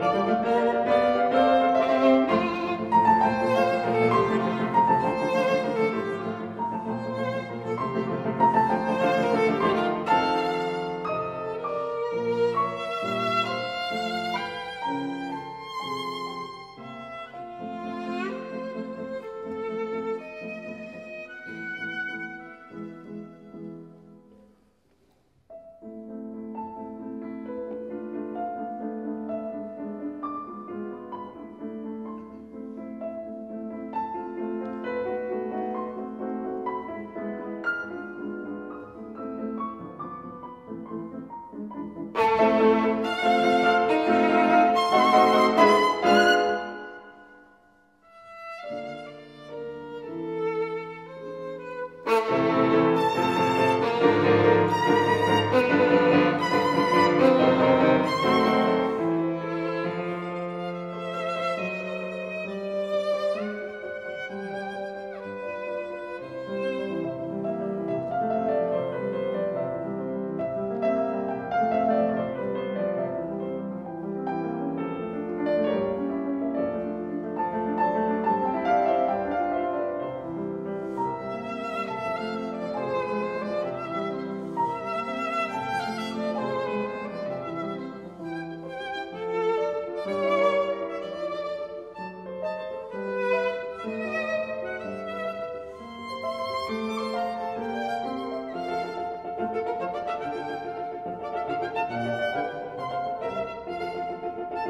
Thank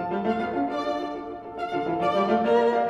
Thank you.